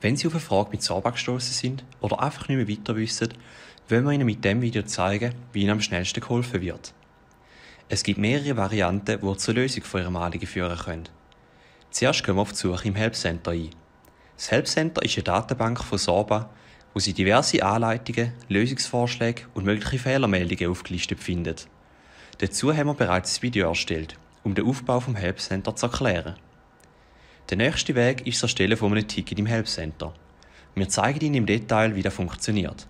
Wenn Sie auf eine Frage mit Sorba gestoßen sind oder einfach nicht mehr weiter wissen, wollen wir Ihnen mit dem Video zeigen, wie Ihnen am schnellsten geholfen wird. Es gibt mehrere Varianten, die zur Lösung von Ihrem Anliegen führen können. Zuerst gehen wir auf die Suche im Help Center ein. Das Help Center ist eine Datenbank von Sorba, wo Sie diverse Anleitungen, Lösungsvorschläge und mögliche Fehlermeldungen aufgelistet finden. Dazu haben wir bereits ein Video erstellt, um den Aufbau vom Help Center zu erklären. Der nächste Weg ist das Erstellen von einem Ticket im Help Center. Wir zeigen Ihnen im Detail, wie das funktioniert.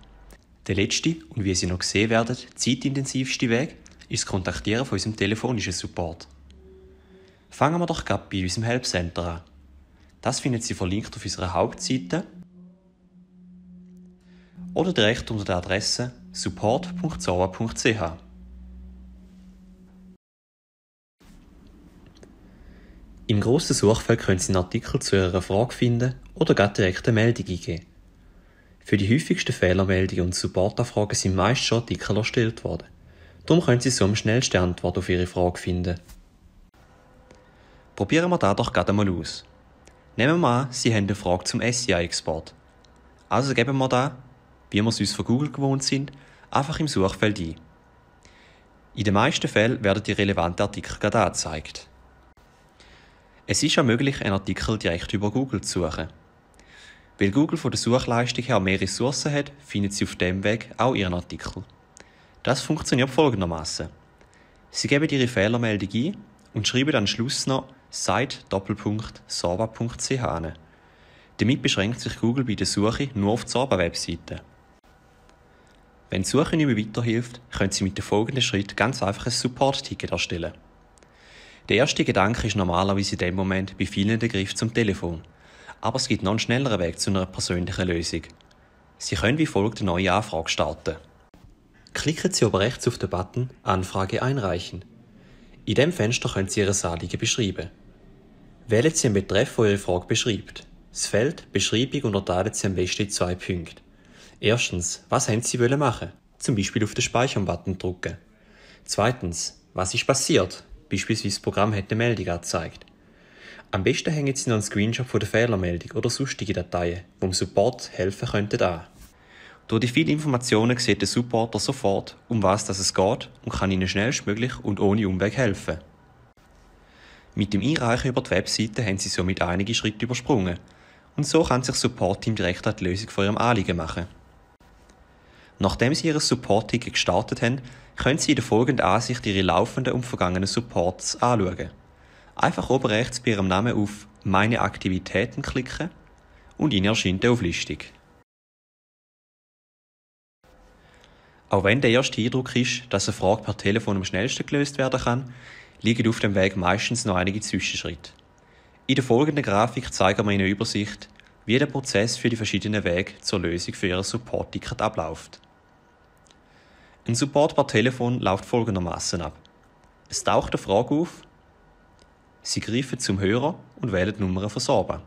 Der letzte und wie Sie noch sehen werden, zeitintensivste Weg ist das Kontaktieren von unserem telefonischen Support. Fangen wir doch gerade bei unserem Help Center an. Das finden Sie verlinkt auf unserer Hauptseite oder direkt unter der Adresse support.zora.ch. Im grossen Suchfeld können Sie einen Artikel zu Ihrer Frage finden oder direkt eine Meldung eingeben. Für die häufigsten Fehlermeldungen und Supportanfragen sind meist schon Artikel erstellt worden. Darum können Sie so am schnellsten Antwort auf Ihre Frage finden. Probieren wir das doch gerade mal aus. Nehmen wir an, Sie haben eine Frage zum SCI-Export. Also geben wir da, wie wir es uns von Google gewohnt sind, einfach im Suchfeld ein. In den meisten Fällen werden die relevanten Artikel gerade angezeigt. Es ist auch möglich, einen Artikel direkt über Google zu suchen. Weil Google von der Suchleistung her mehr Ressourcen hat, finden Sie auf dem Weg auch Ihren Artikel. Das funktioniert folgendermaßen: Sie geben Ihre Fehlermeldung ein und schreiben dann Schluss noch site-sorba.ch an. Damit beschränkt sich Google bei der Suche nur auf die Sorba-Webseite. Wenn die Suche nicht mehr weiterhilft, können Sie mit dem folgenden Schritt ganz einfach ein Support-Ticket erstellen. Der erste Gedanke ist normalerweise in dem Moment bei vielen der Griff zum Telefon. Aber es gibt noch einen schnelleren Weg zu einer persönlichen Lösung. Sie können wie folgt eine neue Anfrage starten. Klicken Sie oben rechts auf den Button Anfrage einreichen. In dem Fenster können Sie Ihre Anliegen beschreiben. Wählen Sie einen Betreff, der Ihre Frage beschreibt. Das Feld Beschreibung unterteilen Sie am besten in zwei Punkte. Erstens, was haben Sie wollen machen? Zum Beispiel auf den Speichern-Button drücken. Zweitens, was ist passiert? Beispielsweise das Programm hat eine Meldung angezeigt. Am besten hängen Sie noch einen Screenshot von der Fehlermeldung oder sonstige Dateien, die dem Support helfen könnten. Durch die vielen Informationen sieht der Supporter sofort, um was es geht und kann Ihnen schnellstmöglich und ohne Umweg helfen. Mit dem Einreichen über die Webseite haben Sie somit einige Schritte übersprungen und so kann sich das Support-Team direkt an die Lösung von Ihrem Anliegen machen. Nachdem Sie Ihr Support-Ticket gestartet haben, können Sie in der folgenden Ansicht Ihre laufenden und vergangenen Supports anschauen. Einfach oben rechts bei Ihrem Namen auf Meine Aktivitäten klicken und Ihnen erscheint die Auflistung. Auch wenn der erste Eindruck ist, dass eine Frage per Telefon am schnellsten gelöst werden kann, liegen auf dem Weg meistens noch einige Zwischenschritte. In der folgenden Grafik zeigen wir Ihnen eine Übersicht, wie der Prozess für die verschiedenen Wege zur Lösung für Ihr Support-Ticket abläuft. Ein Support per Telefon läuft folgendermaßen ab. Es taucht eine Frage auf, Sie greifen zum Hörer und wählen die Nummer Sorba.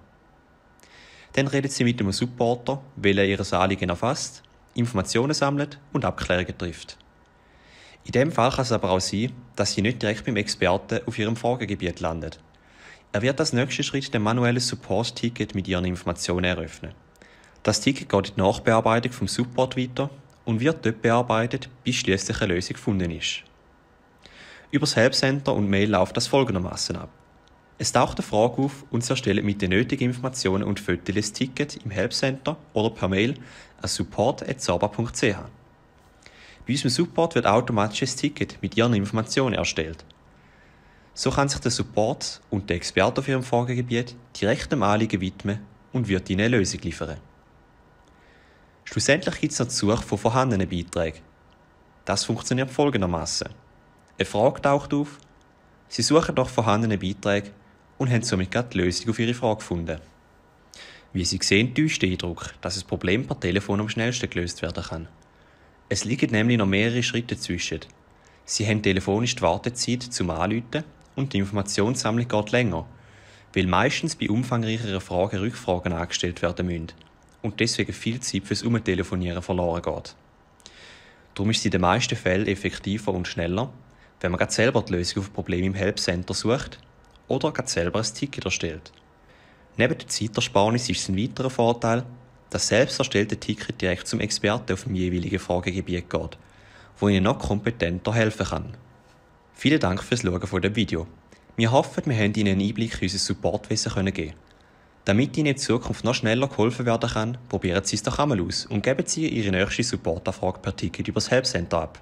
Dann reden Sie mit dem Supporter, welcher Ihr Anliegen erfasst, Informationen sammelt und Abklärungen trifft. In dem Fall kann es aber auch sein, dass Sie nicht direkt beim Experten auf Ihrem Fragegebiet landet. Er wird als nächsten Schritt den manuellen Support-Ticket mit Ihren Informationen eröffnen. Das Ticket geht in die Nachbearbeitung vom Support weiter und wird dort bearbeitet, bis schließlich eine Lösung gefunden ist. Über das Help Center und Mail läuft das folgendermaßen ab. Es taucht eine Frage auf und Sie erstellen mit den nötigen Informationen und Fotos das Ticket im Help Center oder per Mail an support.saba.ch. Bei unserem Support wird automatisch ein Ticket mit Ihren Informationen erstellt. So kann sich der Support und der Experte auf Ihrem Fragegebiet direkt dem Anliegen widmen und wird Ihnen eine Lösung liefern. Schlussendlich gibt es die Suche von vorhandenen Beiträgen. Das funktioniert folgendermaßen: Eine Frage taucht auf, Sie suchen nach vorhandenen Beiträgen und haben somit gerade die Lösung auf Ihre Frage gefunden. Wie Sie sehen, täuscht der Eindruck, dass das Problem per Telefon am schnellsten gelöst werden kann. Es liegen nämlich noch mehrere Schritte zwischen. Sie haben telefonisch die Wartezeit zum Anrufen und die Informationssammlung geht länger, weil meistens bei umfangreicheren Fragen Rückfragen angestellt werden müssen und deswegen viel Zeit fürs Umtelefonieren verloren geht. Darum ist es in den meisten Fällen effektiver und schneller, wenn man gerade selber die Lösung auf Probleme im Help Center sucht oder gerade selber ein Ticket erstellt. Neben der Zeitersparnis ist es ein weiterer Vorteil, dass selbst erstellte Ticket direkt zum Experten auf dem jeweiligen Fragegebiet geht, wo Ihnen noch kompetenter helfen kann. Vielen Dank fürs Schauen von dem Video. Wir hoffen, wir haben Ihnen einen Einblick in unser Supportwissen geben Damit Ihnen in Zukunft noch schneller geholfen werden kann, probieren Sie es doch einmal aus und geben Sie Ihre nächste Supportanfrage per Ticket übers Helpcenter ab.